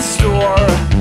store.